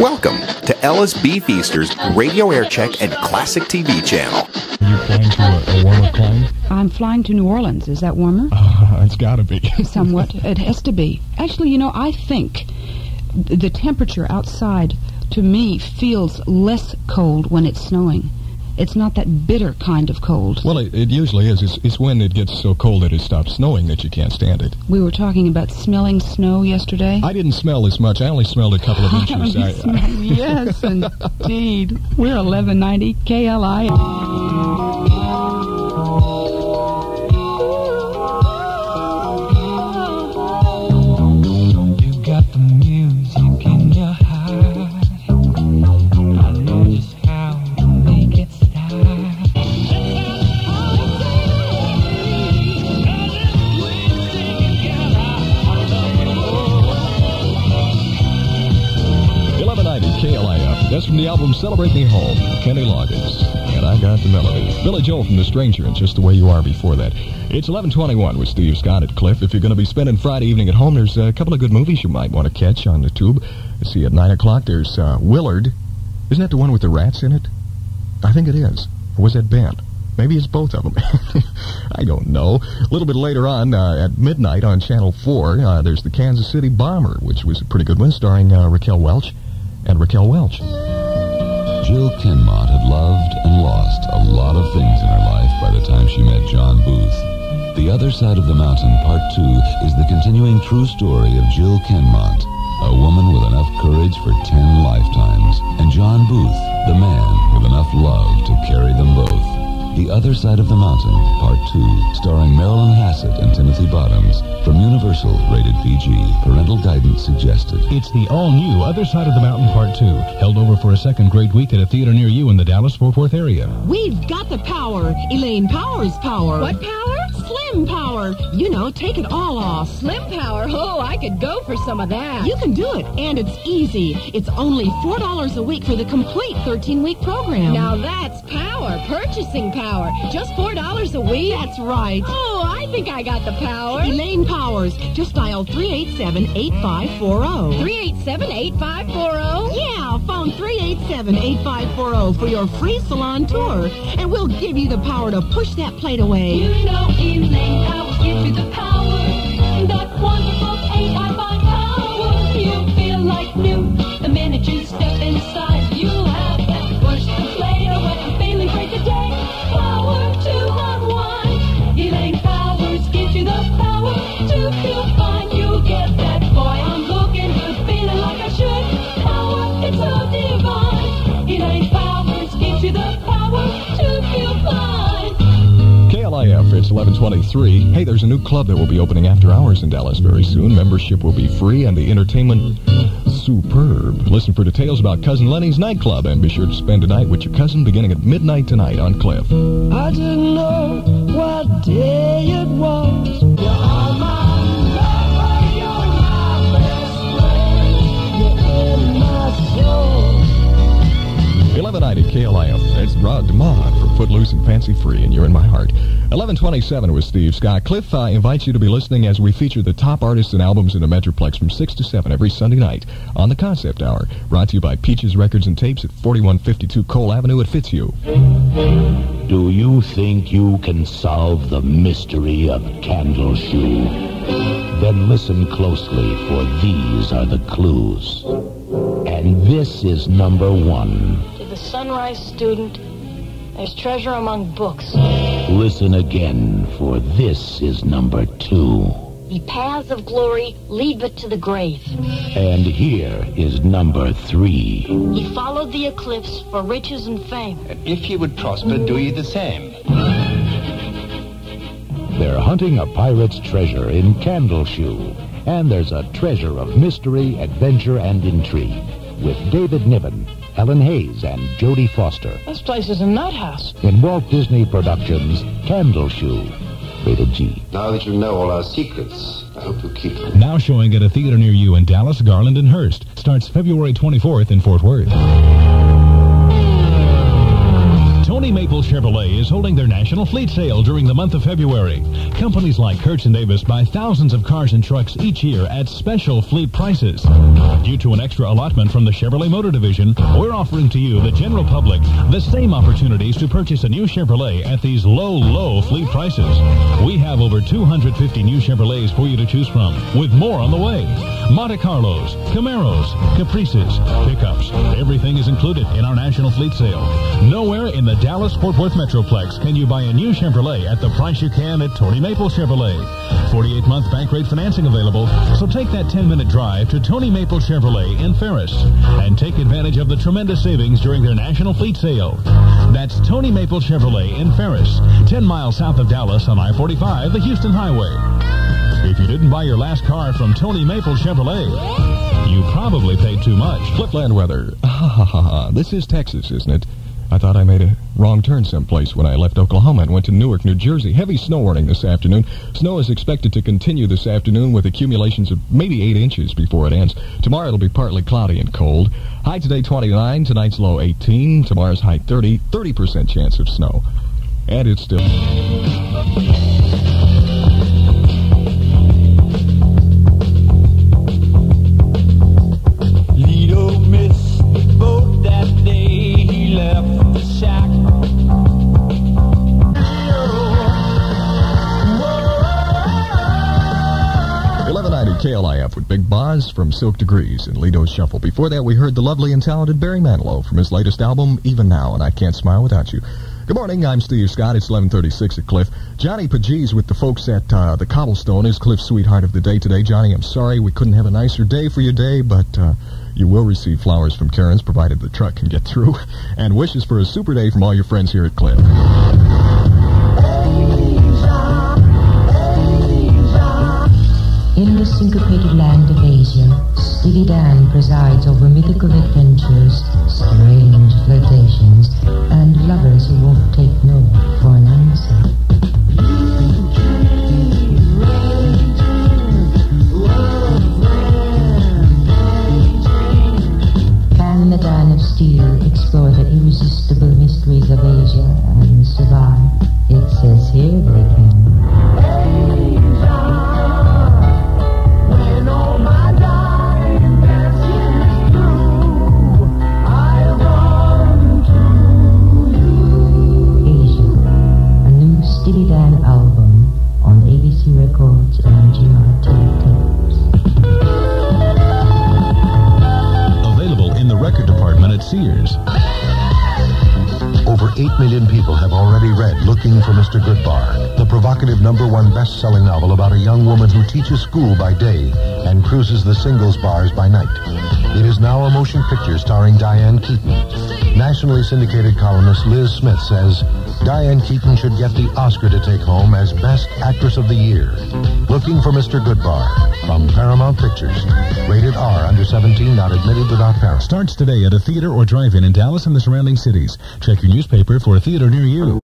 Welcome to Ellis B. Feaster's Radio Air Check and Classic TV channel. Are you flying to a, a warmer climate? I'm flying to New Orleans. Is that warmer? Uh, it's got to be. Somewhat. It has to be. Actually, you know, I think the temperature outside to me feels less cold when it's snowing. It's not that bitter kind of cold. well, it, it usually is. It's, it's when it gets so cold that it stops snowing that you can't stand it. We were talking about smelling snow yesterday. I didn't smell as much. I only smelled a couple of inches. I, smell- yes, indeed. We're 1190 KLI. From the album Celebrate Me Home, Kenny Loggins. And I got the melody. Billy Joel from The Stranger and Just the Way You Are before that. It's 1121 with Steve Scott at Cliff. If you're going to be spending Friday evening at home, there's a couple of good movies you might want to catch on the tube. See, at 9 o'clock, there's uh, Willard. Isn't that the one with the rats in it? I think it is. Or was that Ben? Maybe it's both of them. I don't know. A little bit later on, uh, at midnight on Channel 4, uh, there's the Kansas City Bomber, which was a pretty good one, starring uh, Raquel Welch and Raquel Welch. Jill Kinmont had loved and lost a lot of things in her life by the time she met John Boothe. The Other Side of the Mountain, Part 2, is the continuing true story of Jill Kinmont, a woman with enough courage for ten lifetimes, and John Boothe, the man with enough love to carry them both. The Other Side of the Mountain, Part 2, starring Marilyn Hassett and Timothy Bottoms, from Universal, rated PG. Parental guidance suggested. It's the all-new Other Side of the Mountain Part 2, held over for a second great week at a theater near you in the Dallas-Fort Worth area. We've got the power. Elaine Powers power. What power? Slim power. You know, take it all off. Slim power. Oh, I could go for some of that. You can do it, and it's easy. It's only $4 a week for the complete 13-week program. Now that's power. Purchasing power. Just four dollars a week? That's right. Oh, I think I got the power. Elaine Powers. Just dial 387-8540. 387-8540? Yeah, phone 387-8540 for your free salon tour, and we'll give you the power to push that plate away. You know it's 1123. Hey, there's a new club that will be opening after hours in Dallas very soon. Membership will be free and the entertainment superb. Listen for details about Cousin Lenny's nightclub and be sure to spend a night with your cousin beginning at midnight tonight on Cliff. I didn't know what day it was. You're all my lover, you're my best friend. You're in my soul. 1190 KLIF. That's Rod DeMond from Footloose and Fancy Free, and you're in my heart. 1127 with Steve Scott. Cliff uh, invites you to be listening as we feature the top artists and albums in the Metroplex from 6 to 7 every Sunday night on the Concept Hour. Brought to you by Peaches Records and Tapes at 4152 Cole Avenue at Fitzhugh. Do you think you can solve the mystery of Candleshoe? Then listen closely, for these are the clues. And this is number one. To the sunrise student, there's treasure among books. Listen again, for this is number two. The paths of glory lead but to the grave. And here is number three. He followed the eclipse for riches and fame. If ye would prosper, do ye the same. They're hunting a pirate's treasure in Candleshoe. And there's a treasure of mystery, adventure, and intrigue. With David Niven, Helen Hayes, and Jodie Foster. This place is a nut house. In Walt Disney Productions, Candleshoe. Rated G. Now that you know all our secrets, I hope you keep them. Now showing at a theater near you in Dallas, Garland, and Hurst. Starts February 24th in Fort Worth. Tony Maple Chevrolet is holding their national fleet sale during the month of February. Companies like Hertz and Avis buy thousands of cars and trucks each year at special fleet prices. Due to an extra allotment from the Chevrolet Motor Division, we're offering to you, the general public, the same opportunities to purchase a new Chevrolet at these low, low fleet prices. We have over 250 new Chevrolets for you to choose from, with more on the way. Monte Carlos, Camaros, Caprices, pickups. Everything is included in our national fleet sale. Nowhere in the Dallas-Fort Worth Metroplex can you buy a new Chevrolet at the price you can at Tony Maple Chevrolet. 48-month bank rate financing available, so take that 10-minute drive to Tony Maple Chevrolet in Ferris and take advantage of the tremendous savings during their national fleet sale. That's Tony Maple Chevrolet in Ferris, 10 miles south of Dallas on I-45, the Houston Highway. If you didn't buy your last car from Tony Maple Chevrolet, you probably paid too much. Cliffland weather. This is Texas, isn't it? I thought I made a wrong turn someplace when I left Oklahoma and went to Newark, New Jersey. Heavy snow warning this afternoon. Snow is expected to continue this afternoon with accumulations of maybe 8 inches before it ends. Tomorrow it'll be partly cloudy and cold. High today 29, tonight's low 18, tomorrow's high 30, 30% chance of snow. And it's still... 1190 KLIF with Big Boz from Silk Degrees and Lido's Shuffle. Before that, we heard the lovely and talented Barry Manilow from his latest album, Even Now, and I Can't Smile Without You. Good morning, I'm Steve Scott. It's 1136 at Cliff. Johnny Pagees with the folks at uh, the Cobblestone is Cliff's sweetheart of the day today. Johnny, I'm sorry we couldn't have a nicer day for your day, but uh, you will receive flowers from Karen's, provided the truck can get through. And wishes for a super day from all your friends here at Cliff. Syncopated land of Aja, Steely Dan presides over mythical adventures, strange flirtations, and lovers who won't Steely album on ABC Records and GRT tapes. Available in the record department at Sears. Over 8 million people have already read Looking for Mr. Goodbar, the provocative number one best-selling novel about a young woman who teaches school by day and cruises the singles bars by night. It is now a motion picture starring Diane Keaton. Nationally syndicated columnist Liz Smith says Diane Keaton should get the Oscar to take home as Best Actress of the Year. Looking for Mr. Goodbar from Paramount Pictures. Rated R, under 17, not admitted without parents. Starts today at a theater or drive-in in Dallas and the surrounding cities. Check your newspaper for a theater near you.